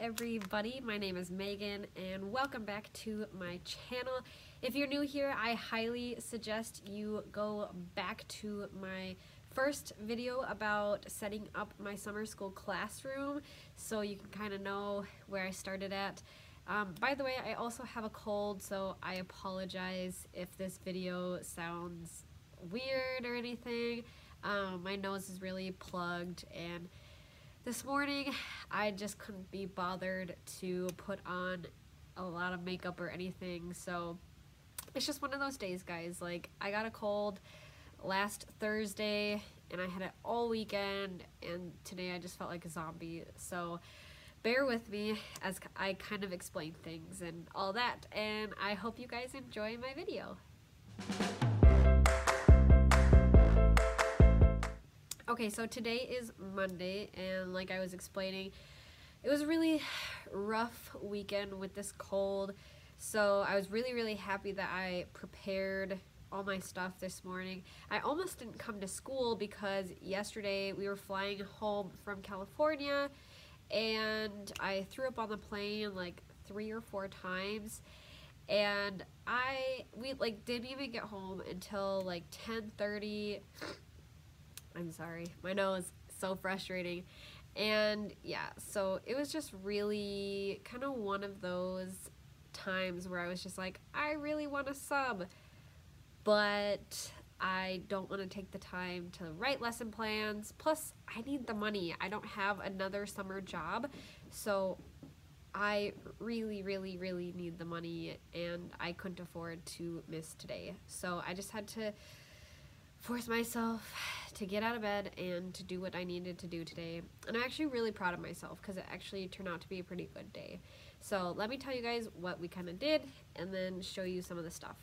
everybody, my name is Megan and welcome back to my channel. If you're new here, I highly suggest you go back to my first video about setting up my summer school classroom so you can kind of know where I started at. Um, by the way, I also have a cold, so I apologize if this video sounds weird or anything. Um, my nose is really plugged and this morning, I just couldn't be bothered to put on a lot of makeup or anything, so it's just one of those days, guys. Like, I got a cold last Thursday, and I had it all weekend, and today I just felt like a zombie, so bear with me as I kind of explain things and all that, and I hope you guys enjoy my video. Okay, so today is Monday, and like I was explaining, it was a really rough weekend with this cold. So I was really, really happy that I prepared all my stuff this morning. I almost didn't come to school because yesterday we were flying home from California and I threw up on the plane like three or four times and I we like didn't even get home until like 10:30 I'm sorry. My nose, so frustrating. And yeah, so it was just really kind of one of those times where I was just like, I really want to sub, but I don't want to take the time to write lesson plans. Plus, I need the money. I don't have another summer job, so I really, really, really need the money, and I couldn't afford to miss today. So I just had to force myself to get out of bed and to do what I needed to do today. And I'm actually really proud of myself because it actually turned out to be a pretty good day. So let me tell you guys what we kind of did and then show you some of the stuff.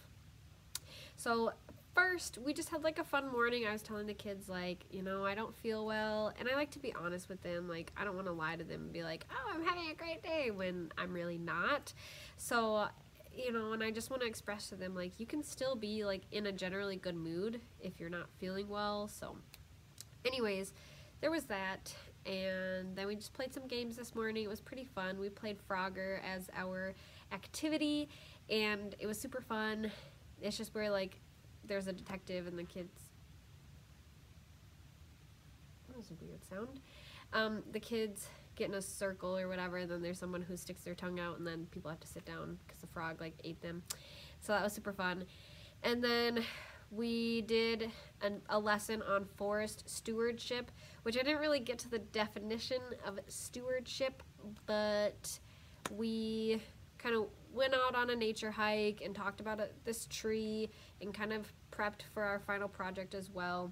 So first, we just had like a fun morning. I was telling the kids like, you know, I don't feel well. And I like to be honest with them. Like, I don't want to lie to them and be like, oh, I'm having a great day when I'm really not. So you know, and I just want to express to them like you can still be like in a generally good mood if you're not feeling well. So, anyways, there was that, and then we just played some games this morning. It was pretty fun. We played Frogger as our activity, and it was super fun. It's just where like there's a detective and the kids. That was a weird sound. Um, the kids get in a circle or whatever, and then there's someone who sticks their tongue out, and then people have to sit down because the frog like ate them. So that was super fun. And then we did an, a lesson on forest stewardship, which I didn't really get to the definition of stewardship, but we kind of went out on a nature hike and talked about it, this tree and kind of prepped for our final project as well.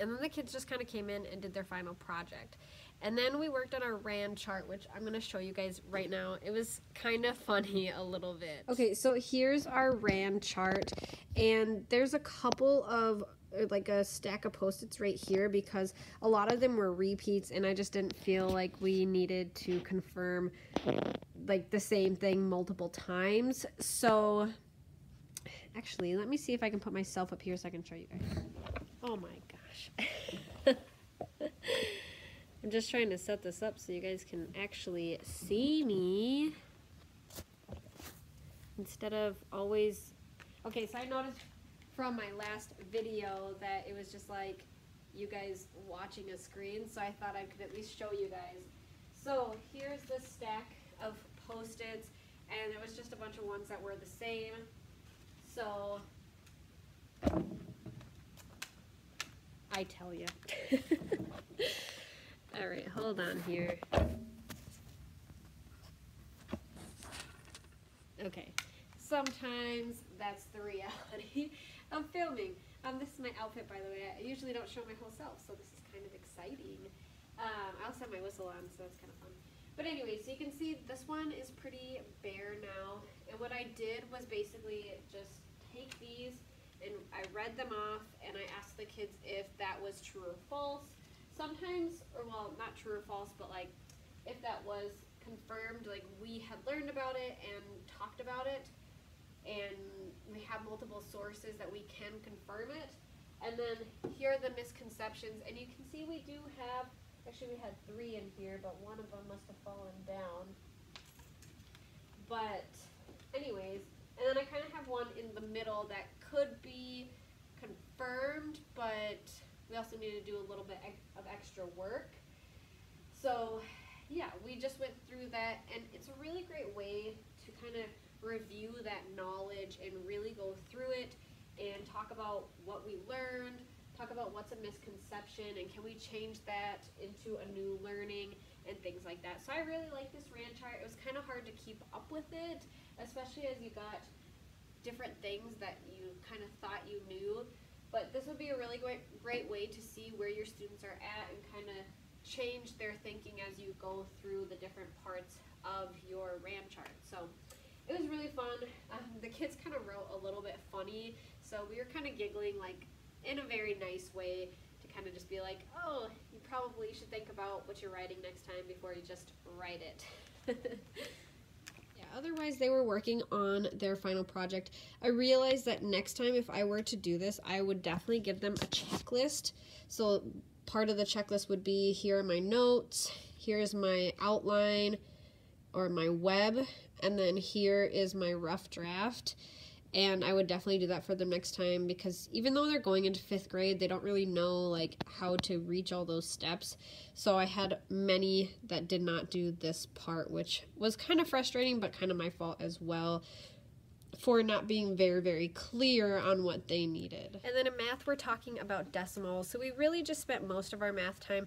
And then the kids just kind of came in and did their final project. And then we worked on our RAN chart, which I'm going to show you guys right now. It was kind of funny a little bit. Okay, so here's our RAN chart. And there's a couple of uh, like a stack of post-its right here because a lot of them were repeats and I just didn't feel like we needed to confirm like the same thing multiple times. So actually, let me see if I can put myself up here so I can show you guys. Oh my gosh. I'm just trying to set this up so you guys can actually see me instead of always okay so I noticed from my last video that it was just like you guys watching a screen so I thought I could at least show you guys. So here's the stack of post-its and it was just a bunch of ones that were the same. So I tell you hold on here. Okay, sometimes that's the reality of filming. Um, this is my outfit, by the way. I usually don't show my whole self, so this is kind of exciting. Um, I also have my whistle on, so that's kind of fun. But anyway, so you can see this one is pretty bare now. And what I did was basically just take these and I read them off and I asked the kids if that was true or false sometimes, or well, not true or false, but like if that was confirmed, like we had learned about it and talked about it, and we have multiple sources that we can confirm it. And then here are the misconceptions, and you can see we do have, actually we had three in here, but one of them must have fallen down. but anyways, and then I kind of have one in the middle that could be we also need to do a little bit of extra work. So yeah, we just went through that, and it's a really great way to kind of review that knowledge and really go through it and talk about what we learned, talk about what's a misconception, and can we change that into a new learning and things like that. So I really like this RAN chart. It was kind of hard to keep up with it, especially as you got different things that you kind of thought you knew. But this would be a really great, great way to see where your students are at and kind of change their thinking as you go through the different parts of your RAN chart. So it was really fun. Um, the kids kind of wrote a little bit funny, so we were kind of giggling like in a very nice way to kind of just be like, oh, you probably should think about what you're writing next time before you just write it. otherwise they were working on their final project. I realized that next time if I were to do this, I would definitely give them a checklist. So part of the checklist would be here are my notes, here's my outline or my web, and then here is my rough draft and I would definitely do that for them next time because even though they're going into fifth grade, they don't really know like how to reach all those steps. So I had many that did not do this part, which was kind of frustrating, but kind of my fault as well for not being very, very clear on what they needed. And then in math, we're talking about decimals. So we really just spent most of our math time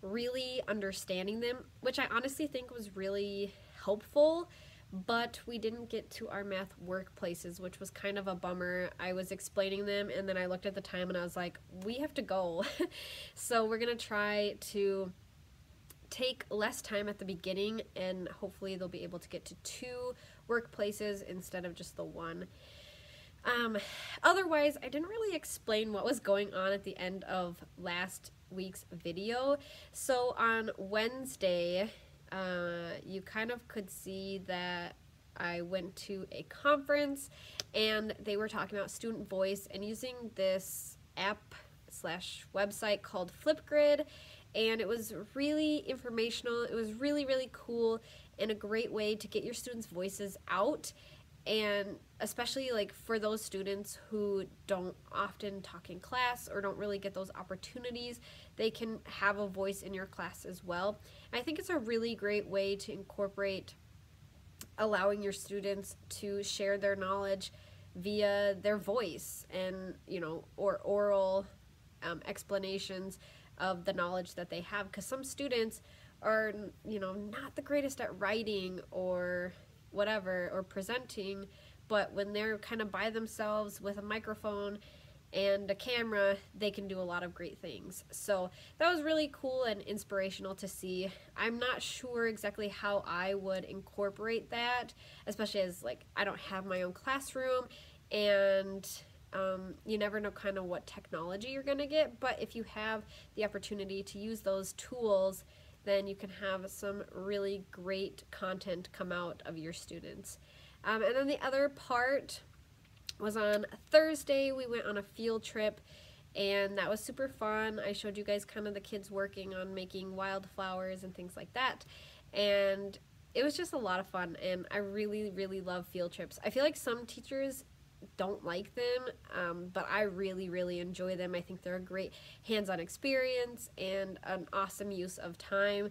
really understanding them, which I honestly think was really helpful but we didn't get to our math workplaces, which was kind of a bummer. I was explaining them, and then I looked at the time and I was like, we have to go. so we're going to try to take less time at the beginning, and hopefully they'll be able to get to two workplaces instead of just the one. Um, otherwise, I didn't really explain what was going on at the end of last week's video. So on Wednesday, uh, you kind of could see that I went to a conference and they were talking about student voice and using this app slash website called Flipgrid and it was really informational. It was really, really cool and a great way to get your students' voices out and especially like for those students who don't often talk in class or don't really get those opportunities they can have a voice in your class as well. I think it's a really great way to incorporate allowing your students to share their knowledge via their voice and you know or oral um, explanations of the knowledge that they have. Because some students are you know not the greatest at writing or whatever or presenting, but when they're kind of by themselves with a microphone and a camera, they can do a lot of great things. So that was really cool and inspirational to see. I'm not sure exactly how I would incorporate that, especially as like I don't have my own classroom and um, you never know kind of what technology you're going to get, but if you have the opportunity to use those tools, then you can have some really great content come out of your students. Um, and then the other part was on Thursday. We went on a field trip and that was super fun. I showed you guys kind of the kids working on making wildflowers and things like that. And it was just a lot of fun and I really, really love field trips. I feel like some teachers don't like them, um, but I really, really enjoy them. I think they're a great hands-on experience and an awesome use of time.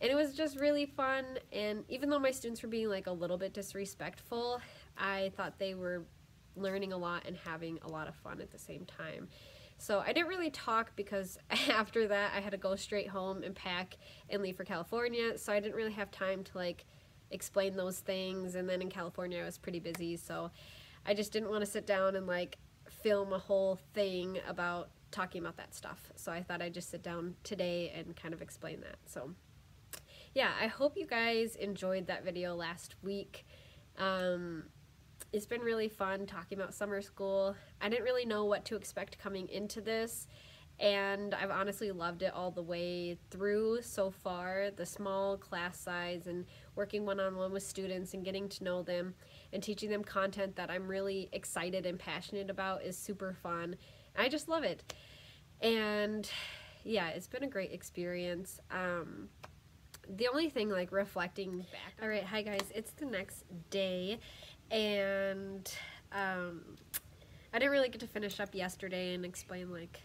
And it was just really fun, and even though my students were being like a little bit disrespectful, I thought they were learning a lot and having a lot of fun at the same time. So I didn't really talk because after that I had to go straight home and pack and leave for California, so I didn't really have time to like explain those things, and then in California I was pretty busy, so I just didn't want to sit down and like film a whole thing about talking about that stuff. So I thought I'd just sit down today and kind of explain that. So yeah, I hope you guys enjoyed that video last week. Um, it's been really fun talking about summer school. I didn't really know what to expect coming into this and I've honestly loved it all the way through so far. The small class size and working one on one with students and getting to know them and teaching them content that I'm really excited and passionate about is super fun. I just love it. And yeah, it's been a great experience. Um, the only thing like reflecting back. All right, hi guys. It's the next day, and um, I didn't really get to finish up yesterday and explain like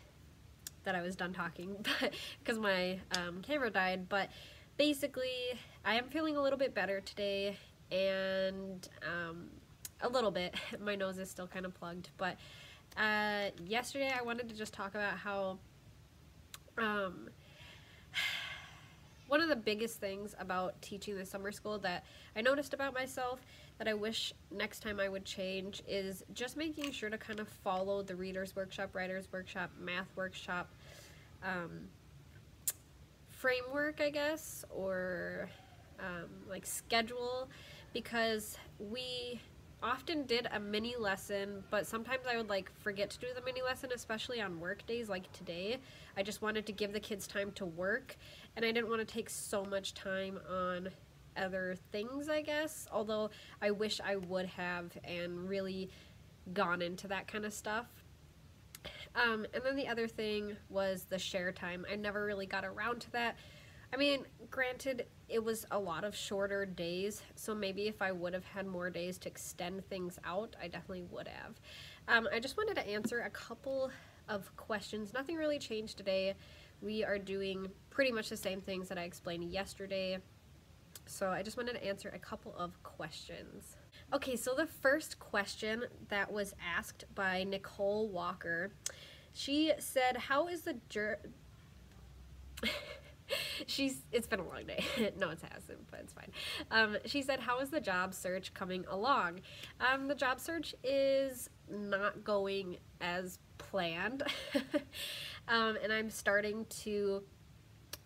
that I was done talking, but because my um, camera died. But basically, I am feeling a little bit better today, and um, a little bit. My nose is still kind of plugged, but uh, yesterday I wanted to just talk about how um, one of the biggest things about teaching the summer school that I noticed about myself that I wish next time I would change is just making sure to kind of follow the reader's workshop, writer's workshop, math workshop um, framework, I guess, or um, like schedule because we often did a mini lesson, but sometimes I would like forget to do the mini lesson, especially on work days like today. I just wanted to give the kids time to work, and I didn't want to take so much time on other things, I guess. Although I wish I would have and really gone into that kind of stuff. Um, and then the other thing was the share time. I never really got around to that I mean, granted, it was a lot of shorter days, so maybe if I would have had more days to extend things out, I definitely would have. Um, I just wanted to answer a couple of questions. Nothing really changed today. We are doing pretty much the same things that I explained yesterday. So I just wanted to answer a couple of questions. Okay, so the first question that was asked by Nicole Walker, she said, how is the she's it's been a long day. No it hasn't but it's fine. Um, she said how is the job search coming along? Um, the job search is not going as planned. Um, and i'm starting to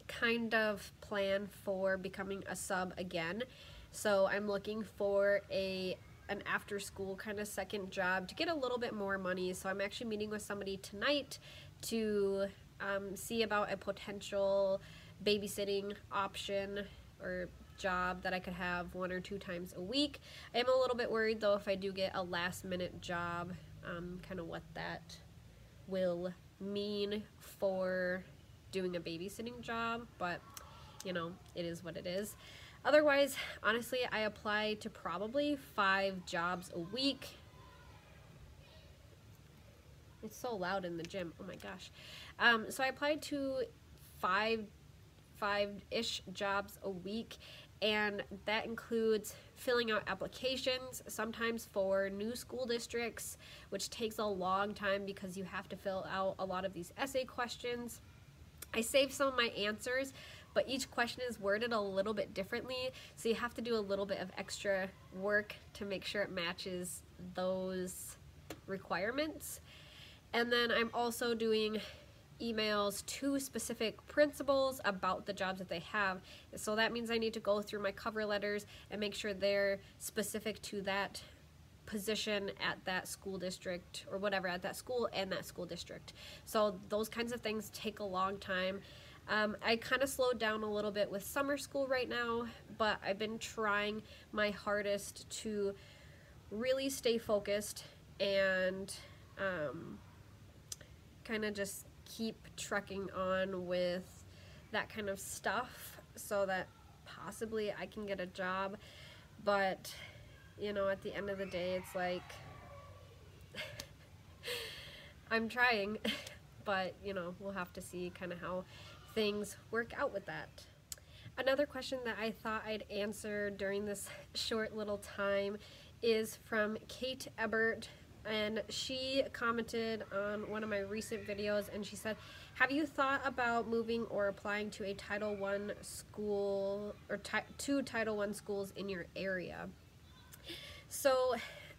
kind of plan for becoming a sub again so i'm looking for a an after school kind of second job to get a little bit more money so i'm actually meeting with somebody tonight to um, see about a potential babysitting option or job that I could have one or two times a week. I am a little bit worried though if I do get a last minute job, um, kind of what that will mean for doing a babysitting job, but you know, it is what it is. Otherwise, honestly, I apply to probably five jobs a week. It's so loud in the gym. Oh my gosh. Um, so I applied to five five-ish jobs a week and that includes filling out applications sometimes for new school districts which takes a long time because you have to fill out a lot of these essay questions i saved some of my answers but each question is worded a little bit differently so you have to do a little bit of extra work to make sure it matches those requirements and then i'm also doing emails to specific principals about the jobs that they have. So that means I need to go through my cover letters and make sure they're specific to that position at that school district or whatever at that school and that school district. So those kinds of things take a long time. Um, I kind of slowed down a little bit with summer school right now, but I've been trying my hardest to really stay focused and um, kind of just keep trucking on with that kind of stuff so that possibly I can get a job. But, you know, at the end of the day, it's like, I'm trying, but, you know, we'll have to see kind of how things work out with that. Another question that I thought I'd answer during this short little time is from Kate Ebert and she commented on one of my recent videos and she said have you thought about moving or applying to a title one school or two title one schools in your area so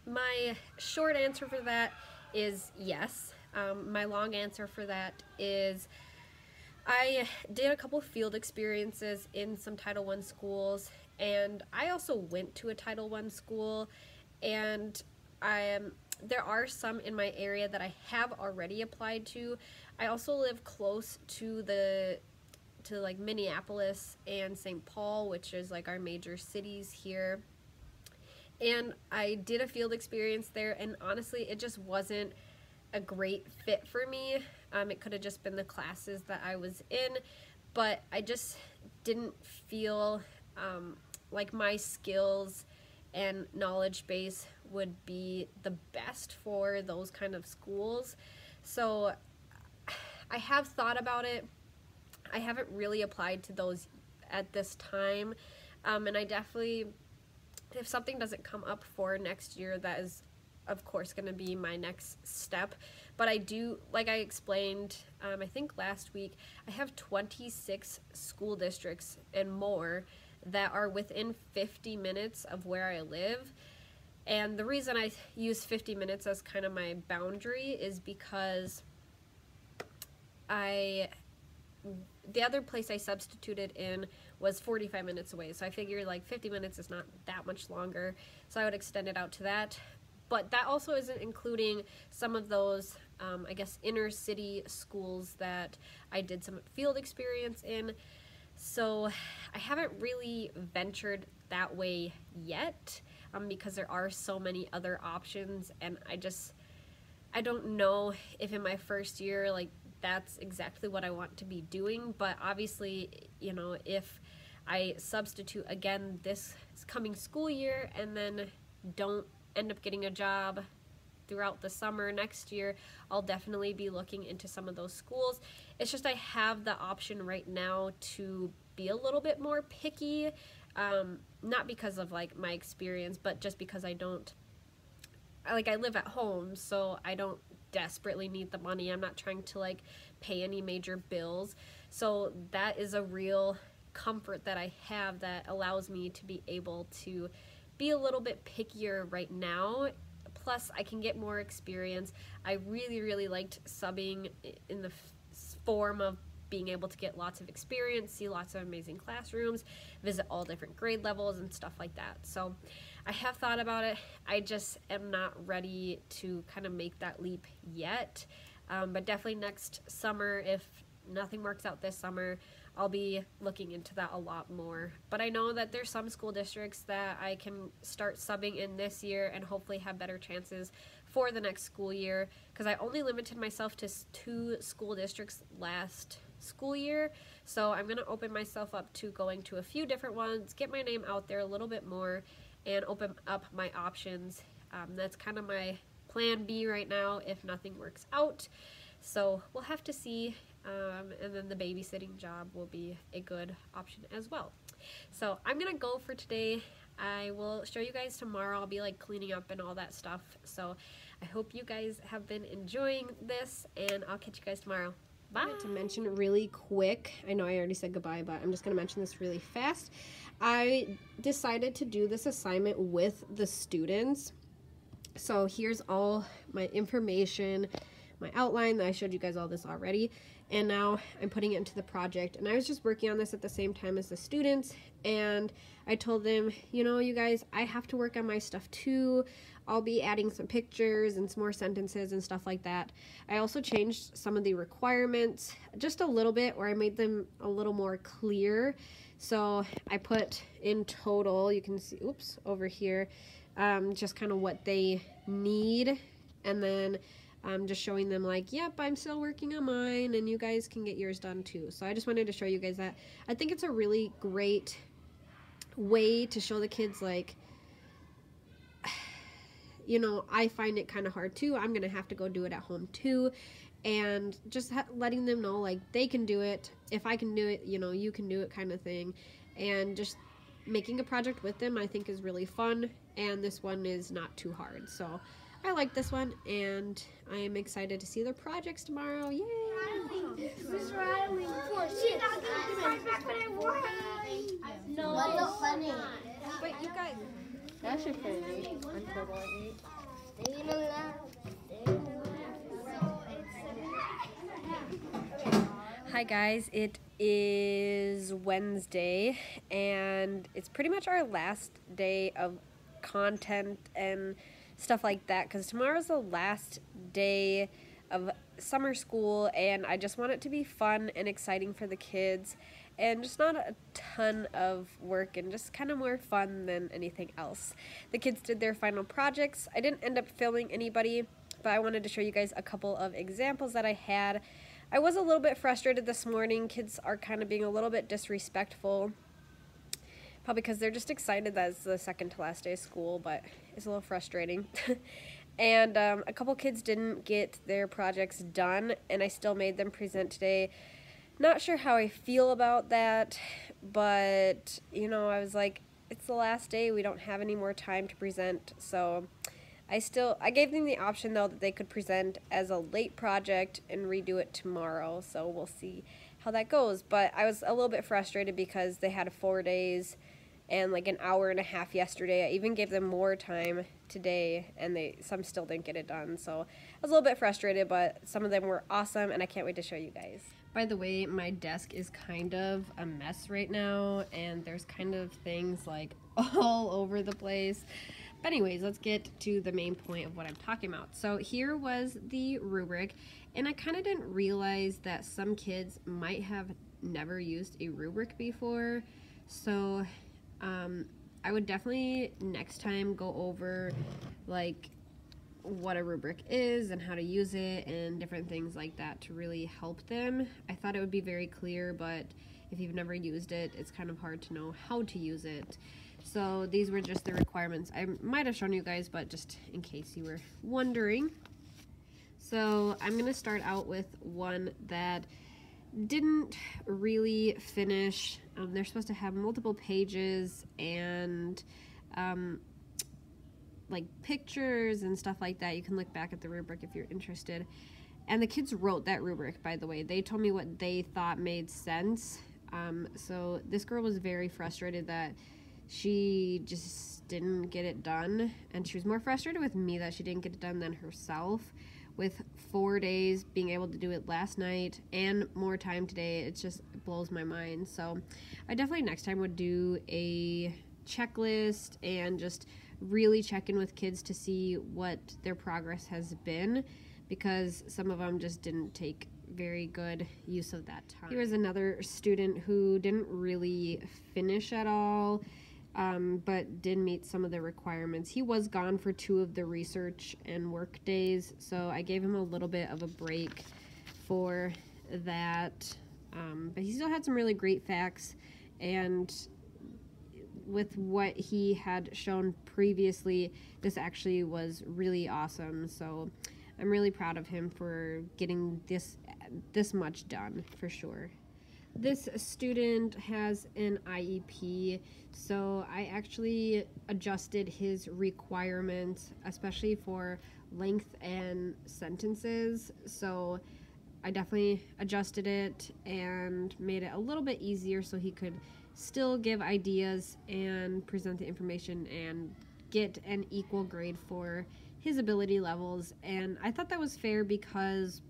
my short answer for that is yes um, my long answer for that is I did a couple field experiences in some Title One schools, and I also went to a Title One school, and I am there are some in my area that I have already applied to. I also live close to the to like Minneapolis and St. Paul, which is like our major cities here. And I did a field experience there and honestly it just wasn't a great fit for me. Um, it could have just been the classes that I was in, but I just didn't feel um, like my skills and knowledge base would be the best for those kind of schools. So I have thought about it. I haven't really applied to those at this time. Um, and I definitely, if something doesn't come up for next year, that is, of course, going to be my next step. But I do, like I explained, um, I think last week, I have 26 school districts and more that are within 50 minutes of where I live. And the reason I use 50 minutes as kind of my boundary is because I the other place I substituted in was 45 minutes away. So I figured like 50 minutes is not that much longer. So I would extend it out to that. But that also isn't including some of those, um, I guess, inner city schools that I did some field experience in. So I haven't really ventured that way yet um, because there are so many other options and I just I don't know if in my first year like that's exactly what I want to be doing but obviously you know if I substitute again this coming school year and then don't end up getting a job throughout the summer next year, I'll definitely be looking into some of those schools. It's just I have the option right now to be a little bit more picky um, not because of like my experience, but just because I don't like I live at home, so I don't desperately need the money. I'm not trying to like pay any major bills. So that is a real comfort that I have that allows me to be able to be a little bit pickier right now. Plus, I can get more experience. I really, really liked subbing in the form of being able to get lots of experience, see lots of amazing classrooms, visit all different grade levels and stuff like that. So I have thought about it. I just am not ready to kind of make that leap yet. Um, but definitely next summer, if nothing works out this summer, I'll be looking into that a lot more. But I know that there's some school districts that I can start subbing in this year and hopefully have better chances for the next school year because I only limited myself to two school districts last school year. So I'm going to open myself up to going to a few different ones, get my name out there a little bit more, and open up my options. Um, that's kind of my plan B right now if nothing works out. So we'll have to see. Um, and then the babysitting job will be a good option as well. So I'm to go for today. I will show you guys tomorrow. I'll be like cleaning up and all that stuff. So I hope you guys have been enjoying this and I'll catch you guys tomorrow. Bye. To mention really quick, I know I already said goodbye, but I'm just going to mention this really fast. I decided to do this assignment with the students. So here's all my information, my outline. that I showed you guys all this already. And now I'm putting it into the project. And I was just working on this at the same time as the students. And I told them, you know, you guys, I have to work on my stuff too. I'll be adding some pictures and some more sentences and stuff like that. I also changed some of the requirements just a little bit where I made them a little more clear. So I put in total, you can see, oops, over here, um, just kind of what they need. And then I'm just showing them like, yep, I'm still working on mine and you guys can get yours done too. So I just wanted to show you guys that. I think it's a really great way to show the kids like, you know, I find it kind of hard too. I'm going to have to go do it at home too. And just letting them know, like, they can do it. If I can do it, you know, you can do it kind of thing. And just making a project with them, I think, is really fun. And this one is not too hard. So I like this one. And I am excited to see their projects tomorrow. Yay! Miss Reily, she's not going to back when I want. No, what's funny? Wait, you guys. That should fit eight. Hi guys, it is Wednesday and it's pretty much our last day of content and stuff like that because tomorrow's the last day of summer school and I just want it to be fun and exciting for the kids and just not a ton of work and just kind of more fun than anything else. The kids did their final projects. I didn't end up filming anybody, but I wanted to show you guys a couple of examples that I had. I was a little bit frustrated this morning. Kids are kind of being a little bit disrespectful. Probably because they're just excited that it's the second to last day of school, but it's a little frustrating. and um, a couple kids didn't get their projects done, and I still made them present today. Not sure how I feel about that, but you know, I was like, it's the last day. We don't have any more time to present, so I still I gave them the option though that they could present as a late project and redo it tomorrow. So we'll see how that goes. But I was a little bit frustrated because they had four days and like an hour and a half yesterday. I even gave them more time today and they some still didn't get it done. So I was a little bit frustrated, but some of them were awesome and I can't wait to show you guys. By the way, my desk is kind of a mess right now and there's kind of things like all over the place. But anyways, let's get to the main point of what I'm talking about. So here was the rubric, and I kind of didn't realize that some kids might have never used a rubric before. So um, I would definitely next time go over like what a rubric is and how to use it and different things like that to really help them. I thought it would be very clear, but if you've never used it, it's kind of hard to know how to use it. So these were just the requirements. I might have shown you guys, but just in case you were wondering. So I'm going to start out with one that didn't really finish. Um, they're supposed to have multiple pages and um, like pictures and stuff like that. You can look back at the rubric if you're interested. And the kids wrote that rubric, by the way. They told me what they thought made sense. Um, so this girl was very frustrated that she just didn't get it done and she was more frustrated with me that she didn't get it done than herself with four days being able to do it last night and more time today it just blows my mind so i definitely next time would do a checklist and just really check in with kids to see what their progress has been because some of them just didn't take very good use of that time. Here was another student who didn't really finish at all um, but did meet some of the requirements. He was gone for two of the research and work days, so I gave him a little bit of a break for that. Um, but he still had some really great facts, and with what he had shown previously, this actually was really awesome. So I'm really proud of him for getting this this much done for sure. This student has an IEP, so I actually adjusted his requirements, especially for length and sentences. So I definitely adjusted it and made it a little bit easier so he could still give ideas and present the information and get an equal grade for his ability levels. And I thought that was fair because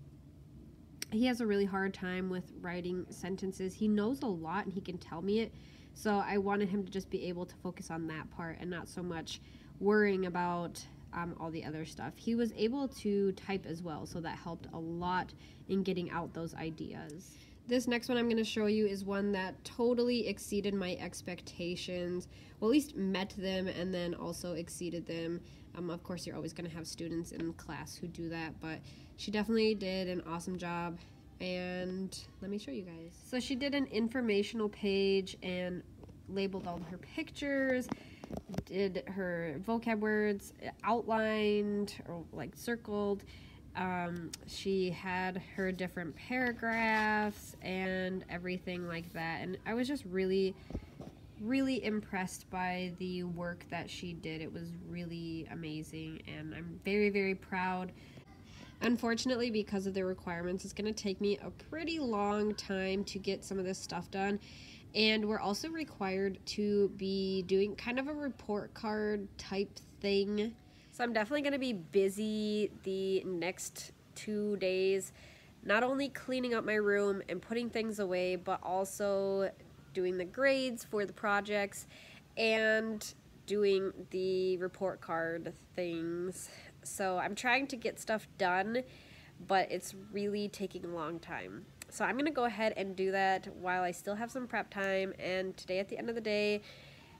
he has a really hard time with writing sentences. He knows a lot and he can tell me it. So I wanted him to just be able to focus on that part and not so much worrying about um, all the other stuff. He was able to type as well, so that helped a lot in getting out those ideas. This next one I'm going to show you is one that totally exceeded my expectations, well, at least met them and then also exceeded them. Um, of course, you're always going to have students in class who do that, but she definitely did an awesome job. And let me show you guys. So she did an informational page and labeled all her pictures, did her vocab words, outlined or like circled. Um, she had her different paragraphs and everything like that. And I was just really really impressed by the work that she did. It was really amazing, and I'm very, very proud. Unfortunately, because of the requirements, it's going to take me a pretty long time to get some of this stuff done. And we're also required to be doing kind of a report card type thing. So I'm definitely going to be busy the next two days, not only cleaning up my room and putting things away, but also doing the grades for the projects and doing the report card things. So I'm trying to get stuff done, but it's really taking a long time. So I'm going to go ahead and do that while I still have some prep time and today at the end of the day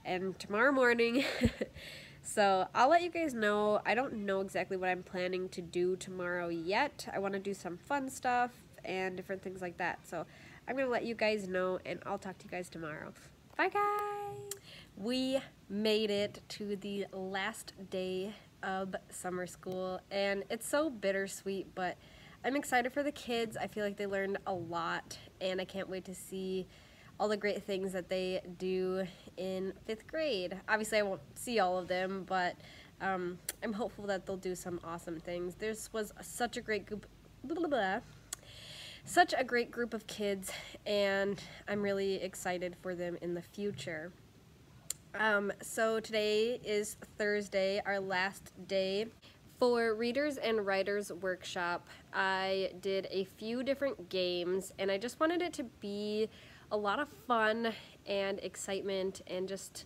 and tomorrow morning. so I'll let you guys know. I don't know exactly what I'm planning to do tomorrow yet. I want to do some fun stuff and different things like that. So I'm going to let you guys know, and I'll talk to you guys tomorrow. Bye, guys! We made it to the last day of summer school, and it's so bittersweet, but I'm excited for the kids. I feel like they learned a lot, and I can't wait to see all the great things that they do in fifth grade. Obviously, I won't see all of them, but um, I'm hopeful that they'll do some awesome things. This was such a great group. Blah, blah, blah, such a great group of kids, and I'm really excited for them in the future. Um, so today is Thursday, our last day. For Readers and Writers Workshop, I did a few different games, and I just wanted it to be a lot of fun and excitement and just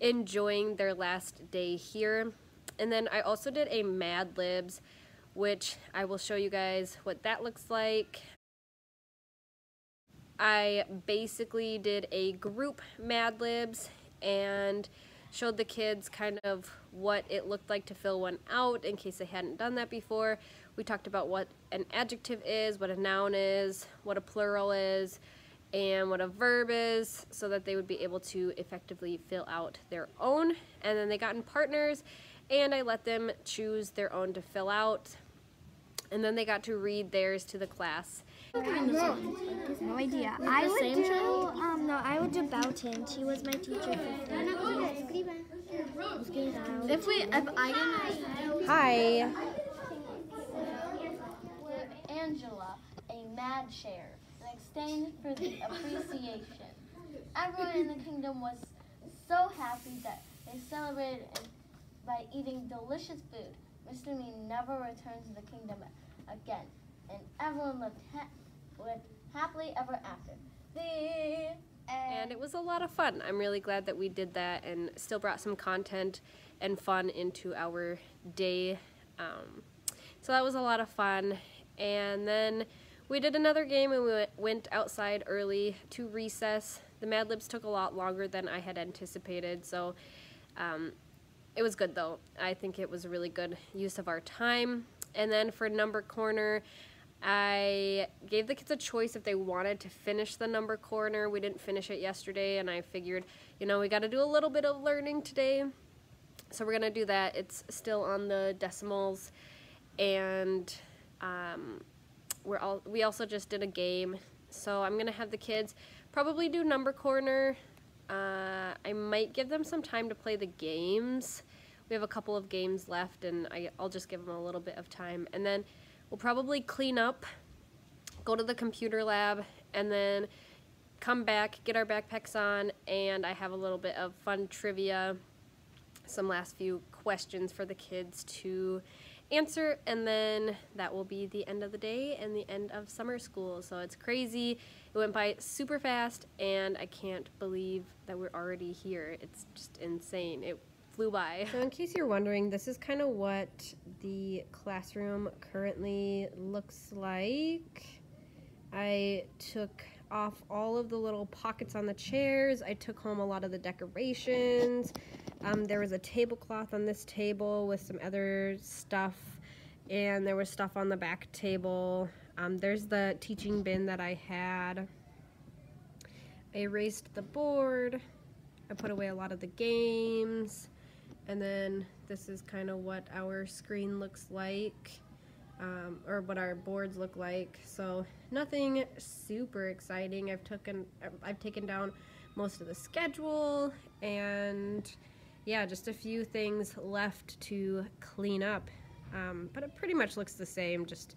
enjoying their last day here. And then I also did a Mad Libs, which I will show you guys what that looks like. I basically did a group Mad Libs and showed the kids kind of what it looked like to fill one out in case they hadn't done that before. We talked about what an adjective is, what a noun is, what a plural is, and what a verb is so that they would be able to effectively fill out their own. And then they got in partners and I let them choose their own to fill out. And then they got to read theirs to the class. No idea. I would do, um, no, I would do Boughton. She was my teacher for If we, if I didn't Hi. Angela a mad share, an exchange for the appreciation. Everyone in the kingdom was so happy that they celebrated by eating delicious food. Mr. Me never returned to the kingdom again, and everyone lived, ha- lived happily ever after. The And it was a lot of fun. I'm really glad that we did that and still brought some content and fun into our day. Um, so that was a lot of fun. And then we did another game and we went- went outside early to recess. The Mad Libs took a lot longer than I had anticipated, so um, it was good though. I think it was a really good use of our time. And then for number corner, I gave the kids a choice if they wanted to finish the number corner. We didn't finish it yesterday, and I figured, you know, we got to do a little bit of learning today. So we're going to do that. It's still on the decimals, and um, we're all, we also just did a game. So I'm going to have the kids probably do number corner. Uh, I might give them some time to play the games. We have a couple of games left, and I, I'll just give them a little bit of time. And then we'll probably clean up, go to the computer lab, and then come back, get our backpacks on, and I have a little bit of fun trivia, some last few questions for the kids to answer, and then that will be the end of the day and the end of summer school. So it's crazy. It went by super fast, and I can't believe that we're already here. It's just insane. It flew by. So in case you're wondering, this is kind of what the classroom currently looks like. I took off all of the little pockets on the chairs. I took home a lot of the decorations. Um, there was a tablecloth on this table with some other stuff, and there was stuff on the back table. Um, there's the teaching bin that I had. I erased the board. I put away a lot of the games. And then this is kind of what our screen looks like, um, or what our boards look like. So nothing super exciting. I've taken I've taken down most of the schedule, and yeah, just a few things left to clean up. Um, but it pretty much looks the same, just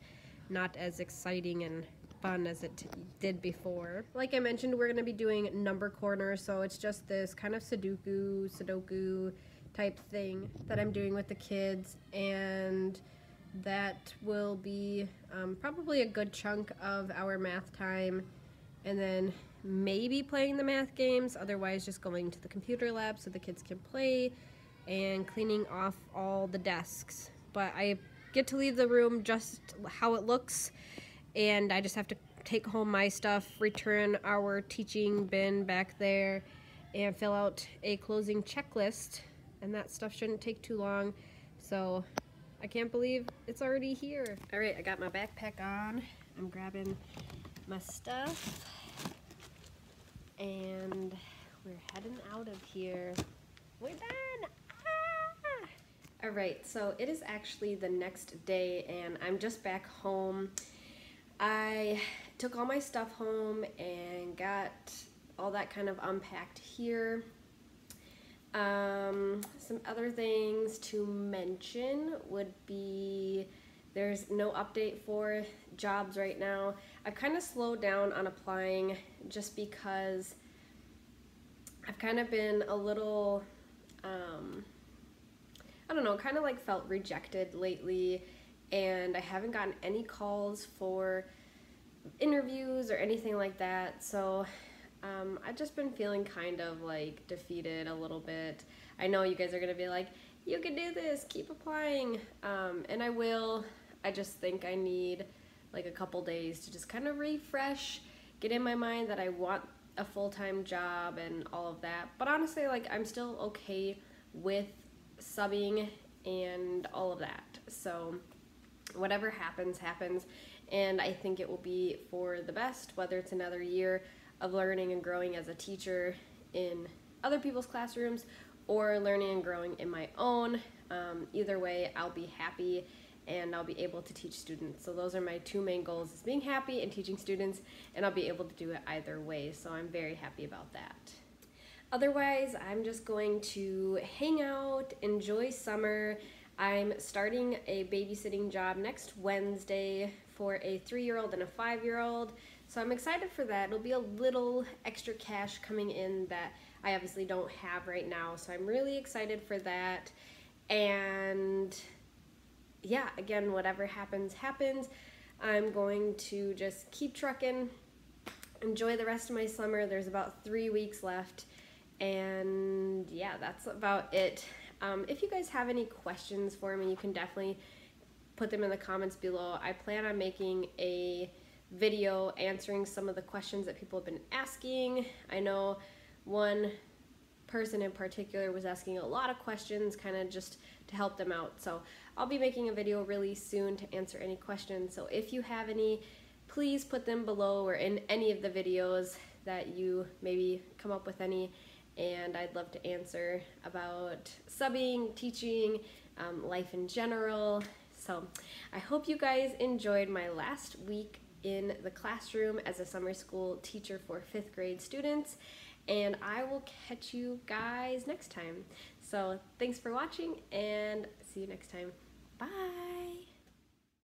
not as exciting and fun as it did before. Like I mentioned, we're going to be doing number corner, so it's just this kind of Sudoku, Sudoku type thing that I'm doing with the kids, and that will be um, probably a good chunk of our math time, and then maybe playing the math games, otherwise just going to the computer lab so the kids can play, and cleaning off all the desks. But I get to leave the room just how it looks, and I just have to take home my stuff, return our teaching bin back there, and fill out a closing checklist and that stuff shouldn't take too long. So I can't believe it's already here. All right, I got my backpack on. I'm grabbing my stuff and we're heading out of here. We're done! Ah! All right, so it is actually the next day and I'm just back home. I took all my stuff home and got all that kind of unpacked here. Um, some other things to mention would be there's no update for jobs right now. I've kind of slowed down on applying just because I've kind of been a little, um, I don't know, kind of like felt rejected lately, and I haven't gotten any calls for interviews or anything like that. So um, I've just been feeling kind of like defeated a little bit. I know you guys are gonna be like, you can do this, keep applying, um, and I will. I just think I need like a couple days to just kind of refresh, get in my mind that I want a full time job and all of that. But honestly, like I'm still okay with subbing and all of that. So whatever happens, happens. And I think it will be for the best, whether it's another year of learning and growing as a teacher in other people's classrooms or learning and growing in my own. Um, either way, I'll be happy and I'll be able to teach students. So those are my two main goals is being happy and teaching students and I'll be able to do it either way. So I'm very happy about that. Otherwise, I'm just going to hang out, enjoy summer. I'm starting a babysitting job next Wednesday for a three-year-old and a five-year-old. So I'm excited for that. It'll be a little extra cash coming in that I obviously don't have right now. So I'm really excited for that. And yeah, again, whatever happens, happens. I'm going to just keep trucking, enjoy the rest of my summer. There's about three weeks left. And yeah, that's about it. Um, if you guys have any questions for me, you can definitely put them in the comments below. I plan on making a video answering some of the questions that people have been asking. I know one person in particular was asking a lot of questions kind of just to help them out. So I'll be making a video really soon to answer any questions. So if you have any, please put them below or in any of the videos that you maybe come up with any and I'd love to answer about subbing, teaching, um, life in general. So I hope you guys enjoyed my last week in the classroom as a summer school teacher for fifth grade students and I will catch you guys next time. So thanks for watching and see you next time. Bye!